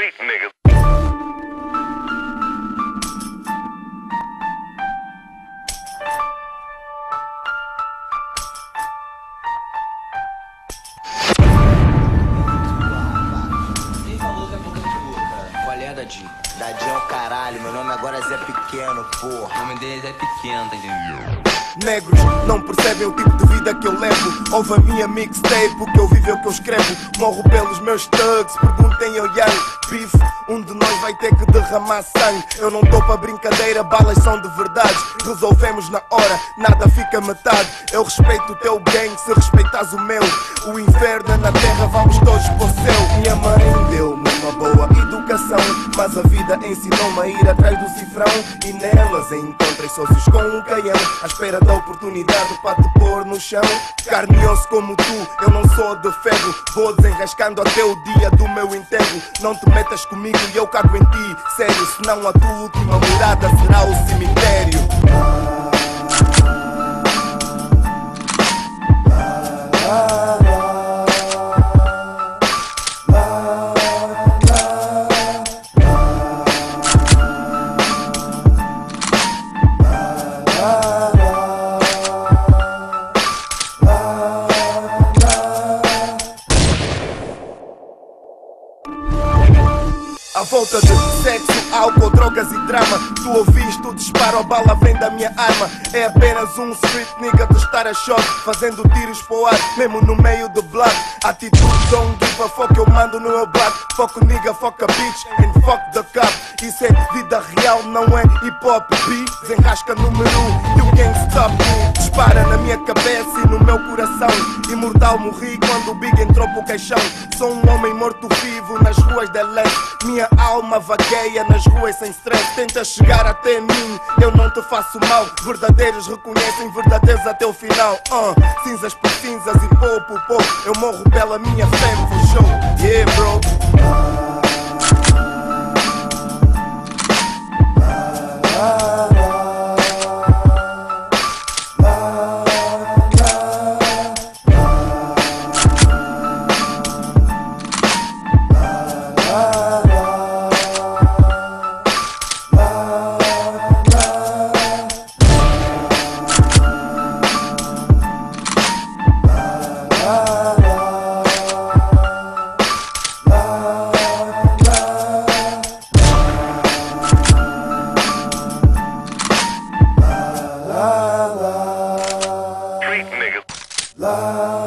Street niggas. Caralho, meu nome agora é Zé Pequeno, O porra. nome dele é pequeno, tá entendendo? Negros não percebem o tipo de vida que eu levo. Ouve a minha mixtape, o que eu vivo é o que eu escrevo. Morro pelos meus thugs, perguntem ao Young Beef. Um de nós vai ter que derramar sangue. Eu não tô pra brincadeira, balas são de verdade. Resolvemos na hora, nada fica metade. Eu respeito o teu gang se respeitas o meu. O inferno é na terra, vamos todos pro céu. Minha vida ensinou-me a ir atrás do cifrão. E nelas encontrei sócios com um canhão, à espera da oportunidade para te pôr no chão. Carne e osso como tu, eu não sou de ferro. Vou desenrascando até o dia do meu enterro. Não te metas comigo e eu cago em ti, sério. Senão a tua última morada será o cemitério. À volta de sexo, álcool, drogas e drama. Tu ouviste o disparo, a bala vem da minha arma. É apenas um street nigga de estar a shot Fazendo tiros pro ar, mesmo no meio do blood Atitude, don't give a fuck, eu mando no meu blood Fuck nigga, fuck a bitch and fuck the cop. Isso é vida real, não é hip hop. B Desenrasca número um e o gangsta me Dispara na minha cabeça e no meu coração. Imortal morri quando o Big entrou pro caixão. Sou um homem morto-vivo nas ruas de leste Minha alma vagueia nas ruas sem stress. Tenta chegar até mim, eu não te faço mal. Verdadeiros reconhecem verdadeiros até o final. Uh, Cinzas por cinzas e pó por pó Eu morro pela minha fé, for show Yeah bro la